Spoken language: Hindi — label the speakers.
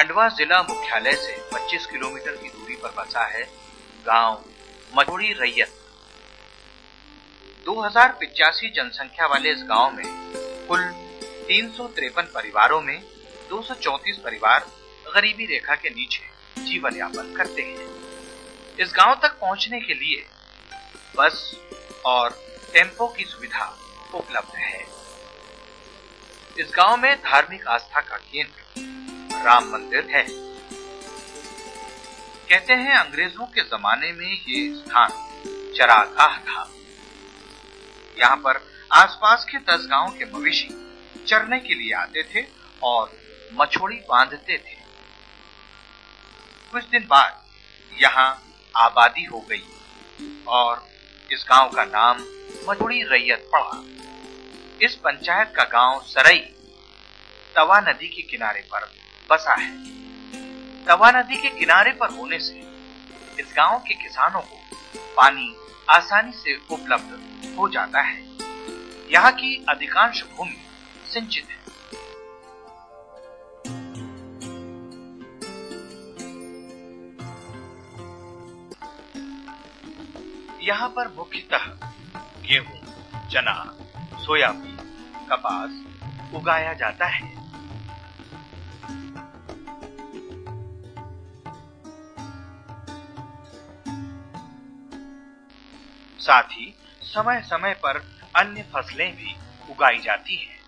Speaker 1: खंडवा जिला मुख्यालय से 25 किलोमीटर की दूरी पर बसा है गाँव मझोड़ी रैयत दो जनसंख्या वाले इस गाँव में कुल तीन परिवारों में 234 परिवार गरीबी रेखा के नीचे जीवन यापन करते हैं। इस गाँव तक पहुँचने के लिए बस और टेंपो की सुविधा उपलब्ध है। इस गाँव में धार्मिक आस्था का केंद्र राम मंदिर है। कहते हैं, अंग्रेज़ों के जमाने में ये स्थान चरागाह था। यहाँ पर आसपास के दस गाँव के मवेशी चरने के लिए आते थे और मछोड़ी बांधते थे। कुछ दिन बाद यहाँ आबादी हो गई और इस गाँव का नाम मछोड़ी रैयत पड़ा। इस पंचायत का गाँव सरई तवा नदी के किनारे पर बसा है। तवा नदी के किनारे पर होने से इस गाँव के किसानों को पानी आसानी से उपलब्ध हो जाता है। यहाँ की अधिकांश भूमि सिंचित है। यहाँ पर मुख्यतः गेहूँ, चना, सोयाबीन, कपास उगाया जाता है। साथ ही समय समय पर अन्य फ़सलें भी उगाई जाती हैं।